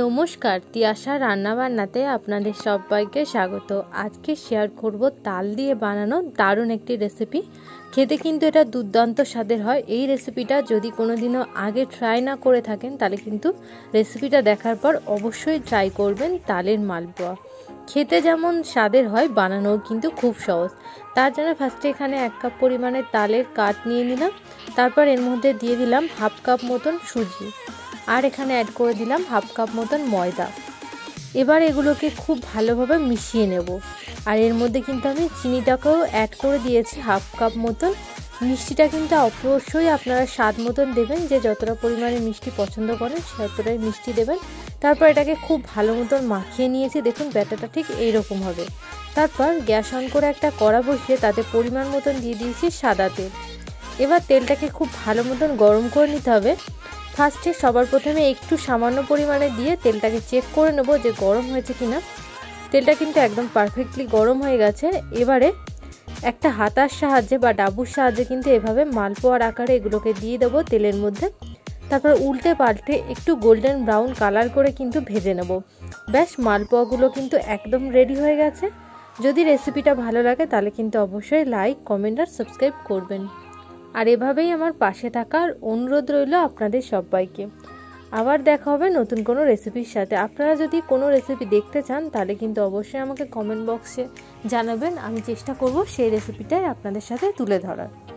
নমস্কার, তিয়াশা রান্নাবান্নাতে আপনাদের সবাইকে স্বাগত। আজকে শেয়ার করব তাল দিয়ে বানানো দারুণ একটি রেসিপি খেতে কিন্তু এটা দুর্দান্ত স্বাদের হয়। এই রেসিপিটা যদি কোনো দিনও আগে ট্রাই না করে থাকেন, তাহলে কিন্তু রেসিপিটা দেখার পর অবশ্যই ট্রাই করবেন তালের মালপোয়া। খেতে যেমন স্বাদের হয়, বানানোও কিন্তু খুব সহজ। তার জন্য ফার্স্টে এখানে এক কাপ পরিমাণে তালের কাঠ নিয়ে নিলাম। তারপর এর মধ্যে দিয়ে দিলাম হাফ কাপ মতন সুজি। আর এখানে অ্যাড করে দিলাম হাফ কাপ মতন ময়দা। এবার এগুলোকে খুব ভালোভাবে মিশিয়ে নেব। আর এর মধ্যে কিন্তু আমি চিনিটাকেও অ্যাড করে দিয়েছি হাফ কাপ মতন। মিষ্টিটা কিন্তু অবশ্যই আপনারা স্বাদ মতন দেবেন, যে যতটা পরিমাণে মিষ্টি পছন্দ করেন ততটাই মিষ্টি দেবেন। তারপর এটাকে খুব ভালো মতন মাখিয়ে নিয়েছি, দেখুন ব্যাটাটা ঠিক এইরকম হবে। তারপর গ্যাস অন করে একটা কড়া বসিয়ে তাতে পরিমাণ মতন দিয়ে দিয়েছি সাদা তেল। এবার তেলটাকে খুব ভালো মতন গরম করে নিতে হবে। ফার্স্টে সবার প্রথমে একটু সামান্য পরিমাণে দিয়ে তেলটাকে চেক করে নেব যে গরম হয়েছে কি না তেলটা কিন্তু একদম পারফেক্টলি গরম হয়ে গেছে। এবারে একটা হাতার সাহায্যে বা ডাবুর সাহায্যে কিন্তু এভাবে মালপোয়ার আকারে এগুলোকে দিয়ে দেবো তেলের মধ্যে। তারপর উল্টে পাল্টে একটু গোল্ডেন ব্রাউন কালার করে কিন্তু ভেজে নেব। ব্যাস, মালপোয়াগুলো কিন্তু একদম রেডি হয়ে গেছে। যদি রেসিপিটা ভালো লাগে তাহলে কিন্তু অবশ্যই লাইক কমেন্ট আর সাবস্ক্রাইব করবেন। আর এভাবেই আমার পাশে থাকার অনুরোধ রইল আপনাদের সবাইকে। আবার দেখা হবে নতুন কোনো রেসিপির সাথে। আপনারা যদি কোনো রেসিপি দেখতে চান, তাহলে কিন্তু অবশ্যই আমাকে কমেন্ট বক্সে জানাবেন। আমি চেষ্টা করব সেই রেসিপিটাই আপনাদের সাথে তুলে ধরার।